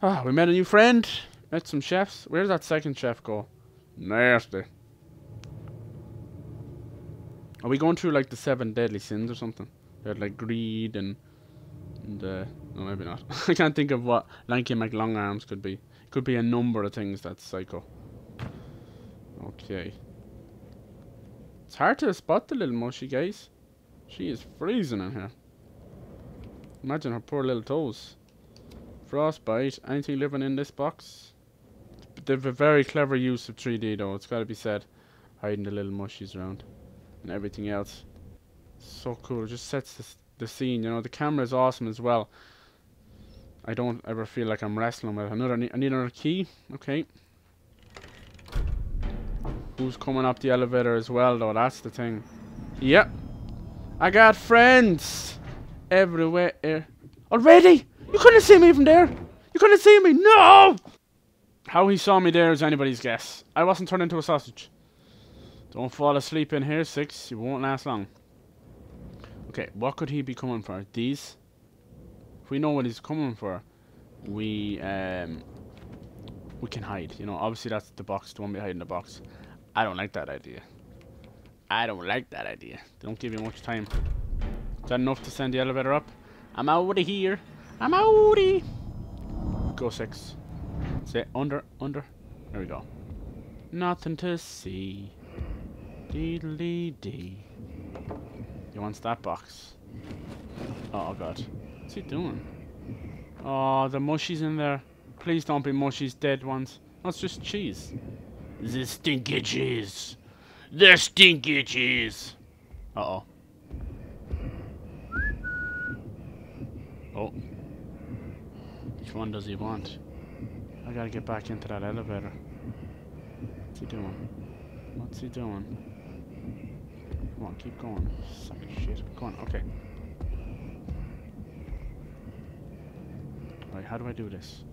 Ah, we met a new friend. Met some chefs. Where did that second chef go? Nasty. Are we going through like the seven deadly sins or something? They had like greed and and uh, no, maybe not. I can't think of what Lanky McLongarms could be. Could be a number of things that's psycho. Okay. It's hard to spot the little mushy guys. She is freezing in here. Imagine her poor little toes. Frostbite. Anything living in this box? They've a very clever use of 3D though, it's gotta be said. Hiding the little mushies around. And everything else. So cool, it just sets the, the scene, you know. The camera is awesome as well. I don't ever feel like I'm wrestling with. Another, I need another key. Okay. Who's coming up the elevator as well though, that's the thing. Yep. I got friends everywhere. Eh. Already? You couldn't see me from there. You couldn't see me. No! How he saw me there is anybody's guess. I wasn't turned into a sausage. Don't fall asleep in here, six. You won't last long. Okay, what could he be coming for? These? If we know what he's coming for, we um we can hide. You know, obviously that's the box, the one behind the box. I don't like that idea. I don't like that idea. They don't give you much time. Is that enough to send the elevator up? I'm out of here. I'm outie. Go six. Say under, under. There we go. Nothing to see. Deedly dee. He wants that box. Oh god. What's he doing? Oh, the mushies in there. Please don't be mushies, dead ones. It's just cheese. The stinky cheese. The stinky cheese. Uh oh. Oh. Which one does he want? I gotta get back into that elevator. What's he doing? What's he doing? Come on, keep going. Suck shit. Come on, okay. Right, how do I do this?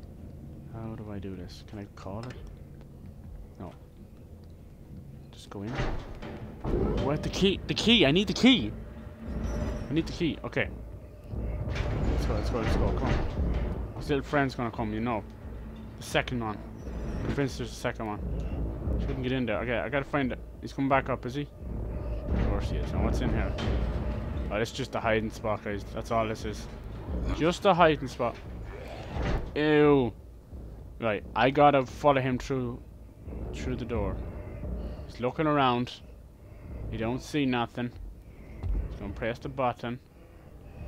How do I do this? Can I call it? No. Just go in. What? The key! The key! I need the key! I need the key. Okay. Let's go, let's go. Come on. Still friend's gonna come, you know. The second one. Convinced there's a second one. Shouldn't get in there. Okay, I gotta find it. He's coming back up, is he? Of course he is. And what's in here? Oh, it's just a hiding spot, guys. That's all this is. Just a hiding spot. Ew. Right, I gotta follow him through through the door. He's looking around. He don't see nothing. He's gonna press the button.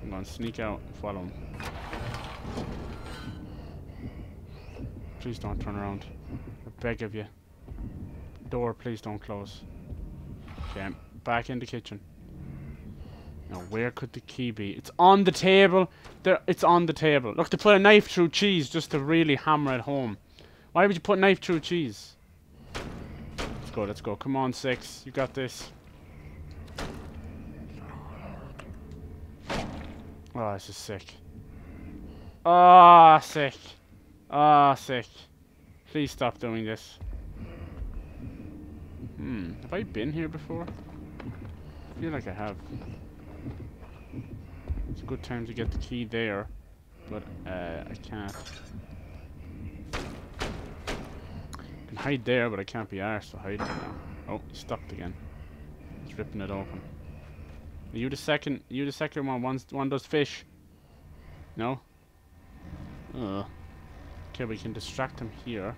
I'm gonna sneak out and follow him. Please don't turn around. I beg of you. Door, please don't close. Okay, I'm back in the kitchen. Now, where could the key be? It's on the table. There, it's on the table. Look, they put a knife through cheese just to really hammer it home. Why would you put knife through cheese? Let's go, let's go. Come on, six. You got this. Oh, this is sick. Ah, oh, sick. Ah, oh, sick. Please stop doing this. Hmm, have I been here before? I feel like I have. It's a good time to get the key there, but uh, I can't. I can hide there, but I can't be arsed to hide now. Oh, he's stopped again. He's ripping it open. Are you the second? Are you the second one? One, one does fish. No. Ugh. Okay, we can distract him here.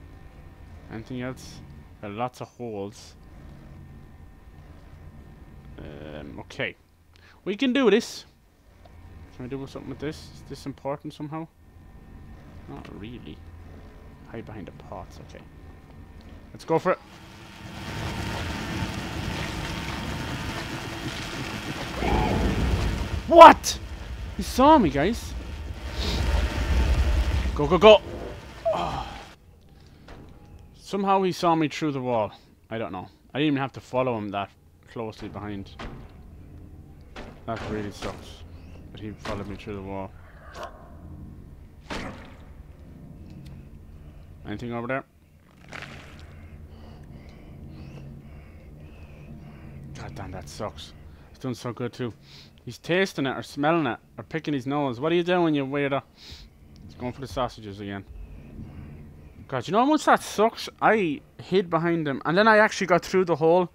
Anything else? Got lots of holes. Um, okay. We can do this. Can we do something with this? Is this important somehow? Not really. Hide behind the pots, okay. Let's go for it. What? He saw me, guys. Go, go, go. Oh. Somehow he saw me through the wall. I don't know. I didn't even have to follow him that closely behind. That really sucks. But he followed me through the wall. Anything over there? God damn, that sucks. He's doing so good too. He's tasting it or smelling it or picking his nose. What are you doing, you weirdo? He's going for the sausages again. God, you know how much that sucks? I hid behind him, and then I actually got through the hole,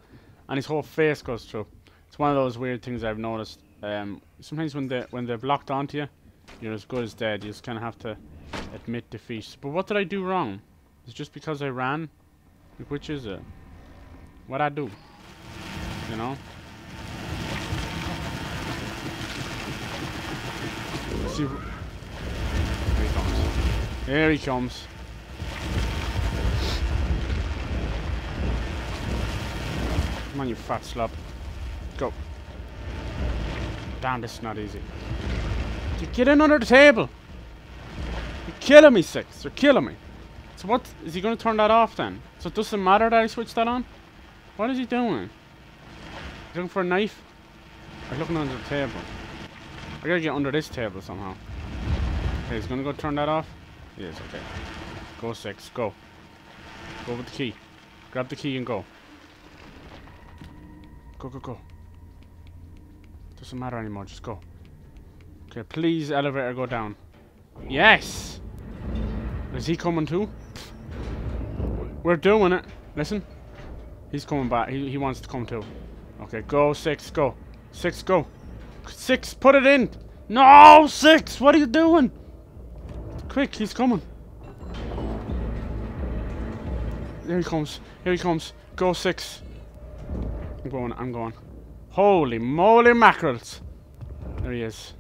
and his whole face goes through. It's one of those weird things I've noticed. Um, sometimes when they when they've locked onto you, you're as good as dead. You just kind of have to admit defeat. But what did I do wrong? Is it just because I ran? Like, which is it? What I do? You know? Let's see. Here he comes. Here he comes. Come on, you fat slob. Go. Damn, this is not easy. You get in under the table. You're killing me, Six. You're killing me. So what? Is he going to turn that off then? So it doesn't matter that I switch that on? What is he doing? He's looking for a knife? I'm looking under the table. I gotta get under this table somehow. Okay, he's gonna go turn that off? Yes, okay. Go six, go. Go with the key. Grab the key and go. Go, go, go. Doesn't matter anymore, just go. Okay, please, elevator, go down. Yes! Is he coming too? We're doing it. Listen. He's coming back. He, he wants to come too. Okay, go, six, go. Six, go. Six, put it in! No, six! What are you doing? Quick, he's coming. Here he comes. Here he comes. Go, six. I'm going, I'm going. Holy moly mackerels. There he is.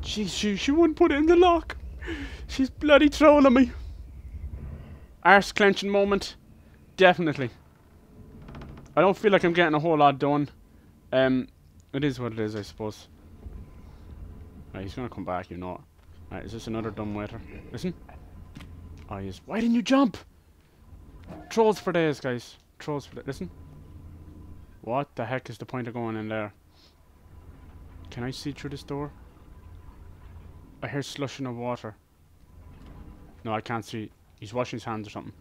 Jeez, she, she wouldn't put it in the lock. She's bloody trolling me. Arse clenching moment. Definitely. I don't feel like I'm getting a whole lot done. Um, it is what it is, I suppose. Right, he's gonna come back, you know. Right, is this another dumb waiter? Listen. Oh. Why didn't you jump? Trolls for days, guys. Trolls for days. Listen. What the heck is the point of going in there? Can I see through this door? I hear slushing of water. No, I can't see. He's washing his hands or something.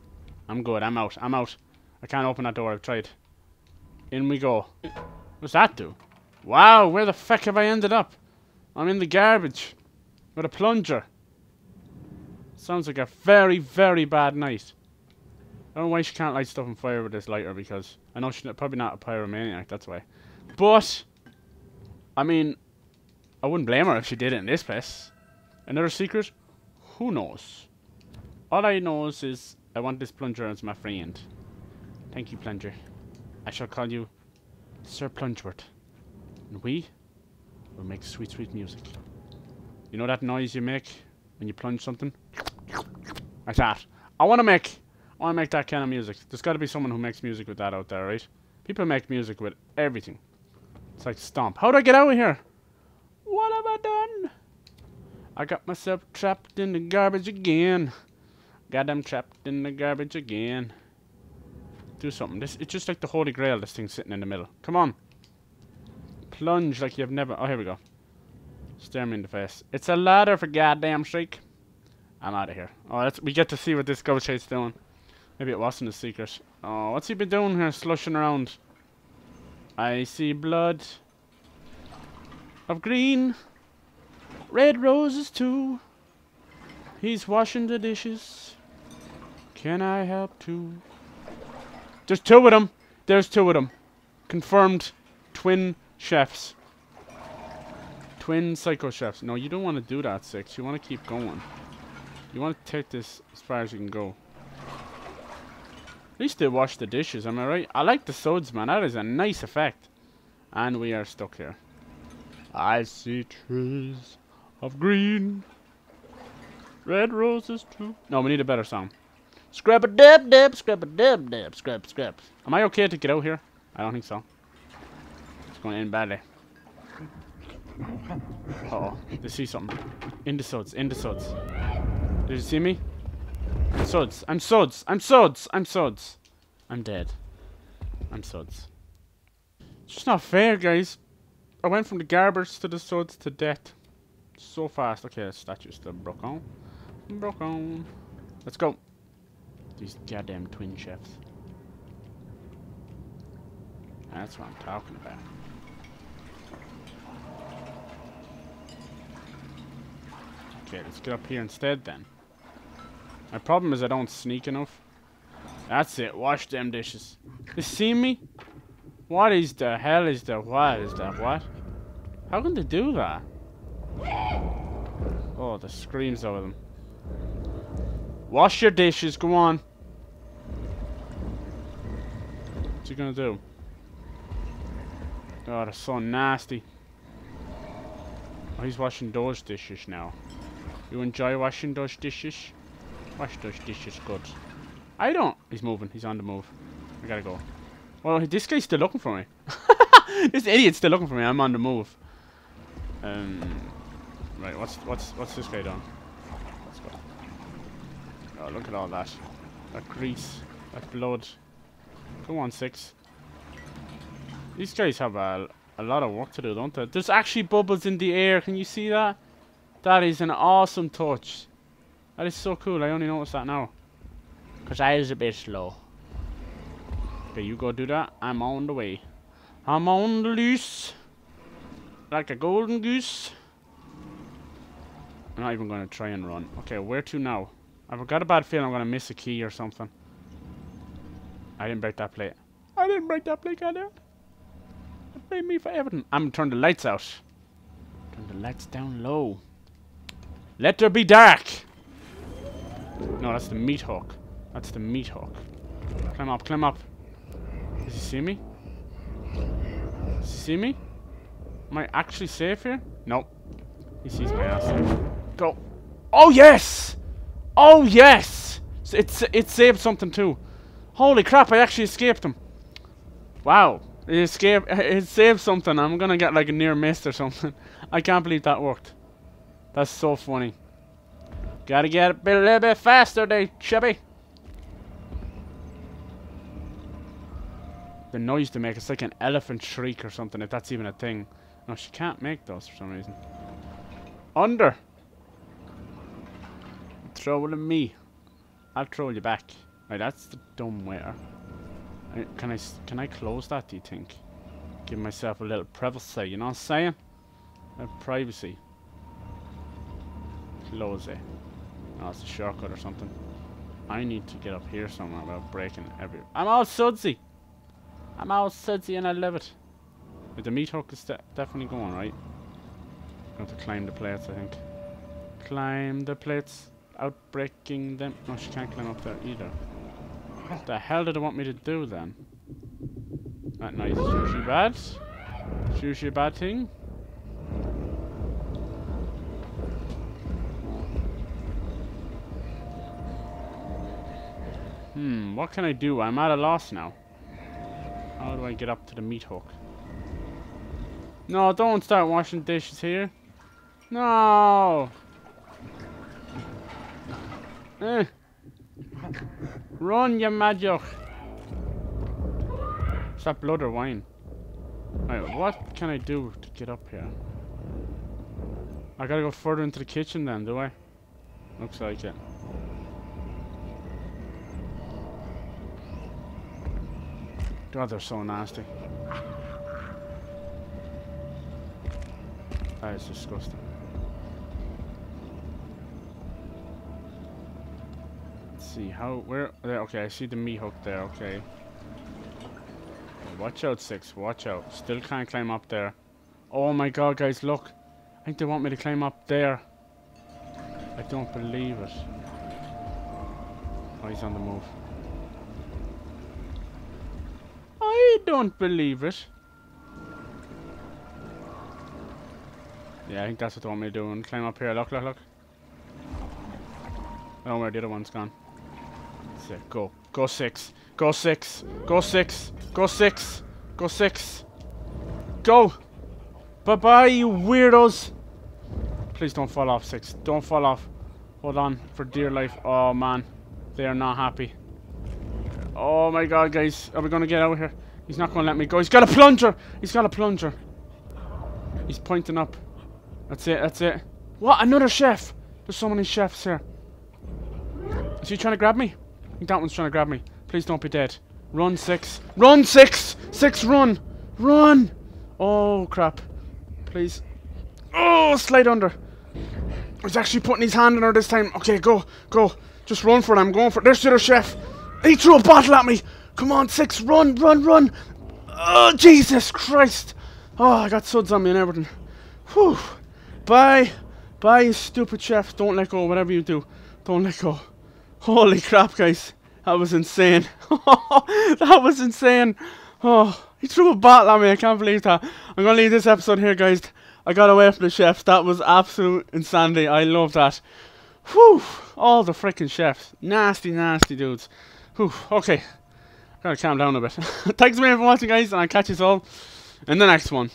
I'm good. I'm out. I'm out. I can't open that door. I've tried. In we go. What's that do? Wow, where the fuck have I ended up? I'm in the garbage. With a plunger. Sounds like a very, very bad night. I don't know why she can't light stuff on fire with this lighter because I know she's probably not a pyromaniac, that's why. But, I mean, I wouldn't blame her if she did it in this place. Another secret? Who knows? All I know is I want this plunger as my friend. Thank you, plunger. I shall call you Sir Plungeworth. And we will make sweet, sweet music. You know that noise you make when you plunge something? Like that. I want to make I want to make that kind of music. There's got to be someone who makes music with that out there, right? People make music with everything. It's like Stomp. How do I get out of here? What have I done? I got myself trapped in the garbage again. Got them trapped in the garbage again. Do something. This It's just like the Holy Grail, this thing sitting in the middle. Come on. Plunge like you've never... Oh, here we go. Stare me in the face. It's a ladder for goddamn sake. I'm out of here. Oh, we get to see what this ghost shade's doing. Maybe it wasn't a secret. Oh, what's he been doing here, slushing around? I see blood of green, red roses too. He's washing the dishes. Can I help too? There's two of them. There's two of them. Confirmed twin chefs. Twin psycho chefs. No, you don't want to do that, Six. You want to keep going. You want to take this as far as you can go. At least they wash the dishes, am I right? I like the suds, man. That is a nice effect. And we are stuck here. I see trees of green. Red roses too. No, we need a better song. Scrap a dip dip, scrap a dab dab, scrap scrap. Am I okay to get out here? I don't think so. It's going to end badly. Uh oh, they see something. In the suds, in the suds. Did you see me? I'm Suds. I'm Suds. I'm Suds. I'm Suds. I'm dead. I'm Suds. It's just not fair, guys. I went from the garbage to the Suds to death. So fast. Okay, the statue's still broken. Broken. Let's go. These goddamn twin chefs. That's what I'm talking about. Okay, let's get up here instead then. My problem is I don't sneak enough. That's it. Wash them dishes. They see me? What is the hell is the what is the what? How can they do that? Oh, the screams over them. Wash your dishes, go on. What's he gonna do? Oh, they're so nasty. Oh, he's washing those dishes now. You enjoy washing those dishes? Wash those dishes good. I don't. He's moving. He's on the move. I gotta go. Well, this guy's still looking for me. this idiot's still looking for me. I'm on the move. Um, right. What's what's what's this guy doing? Let's go. Oh, look at all that. That grease. That blood. Come on, six. These guys have a, a lot of work to do, don't they? There's actually bubbles in the air. Can you see that? That is an awesome touch. That is so cool. I only noticed that now. Because I was a bit slow. Okay, you go do that. I'm on the way. I'm on the loose. Like a golden goose. I'm not even going to try and run. Okay, where to now? I've got a bad feeling I'm going to miss a key or something. I didn't break that plate. I didn't break that plate, goddamn. Blame me for everything. I'm gonna turn the lights out. Turn the lights down low. Let there be dark. No, that's the meat hook. That's the meat hook. Climb up, climb up. Does he see me? He see me? Am I actually safe here? Nope. He sees my ass. Go. Oh, yes! Oh, yes! It's, it saved something, too. Holy crap, I actually escaped him. Wow. It escaped. It saved something. I'm gonna get like a near miss or something. I can't believe that worked. That's so funny. Gotta get a, bit, a little bit faster there, Chubby. The noise to make, it's like an elephant shriek or something, if that's even a thing. No, she can't make those for some reason. Under! Trolling me. I'll troll you back. Right, that's the dumb waiter. Can I can I close that? Do you think? Give myself a little privacy. You know what I'm saying? A privacy. Close it. Oh, it's a shortcut or something. I need to get up here somewhere without breaking every. I'm all sudsy. I'm all sudsy and I love it. But the meat hook is de definitely going right. I have to climb the plates, I think. Climb the plates, out breaking them. No, she can't climb up there either. What the hell did they want me to do then? That nice sushi bad? Sushi bad thing? Hmm, what can I do? I'm at a loss now. How do I get up to the meat hook? No, don't start washing dishes here. No! Eh. Run, you magic! Is that blood or wine? What can I do to get up here? I gotta go further into the kitchen then, do I? Looks like it. God, they're so nasty. That is disgusting. See how where there okay I see the meat hook there okay. Watch out six watch out. Still can't climb up there. Oh my god guys look. I think they want me to climb up there. I don't believe it. Oh he's on the move. I don't believe it. Yeah I think that's what they want me to do. And climb up here. Look look look. Oh, where the other one's gone. Go. Go six. Go six. Go six. Go six. Go six. Go. Bye-bye, you weirdos. Please don't fall off, six. Don't fall off. Hold on for dear life. Oh, man. They are not happy. Oh, my God, guys. Are we going to get out of here? He's not going to let me go. He's got a plunger. He's got a plunger. He's pointing up. That's it. That's it. What? Another chef. There's so many chefs here. Is he trying to grab me? That one's trying to grab me. Please don't be dead. Run, Six. Run, Six! Six, run! Run! Oh, crap. Please. Oh, slide under. He's actually putting his hand on her this time. Okay, go, go. Just run for it. I'm going for it. There's the other chef. He threw a bottle at me. Come on, six. Run, run, run. Oh, Jesus Christ. Oh, I got suds on me and everything. Whew. Bye. Bye, you stupid chef. Don't let go. Whatever you do, don't let go. Holy crap, guys. That was insane. that was insane. Oh, he threw a bottle at me. I can't believe that. I'm going to leave this episode here, guys. I got away from the chefs. That was absolute insanity. I love that. Whew. All the freaking chefs. Nasty, nasty dudes. Whew. Okay. Gotta calm down a bit. Thanks million for watching, guys, and I'll catch you all in the next one.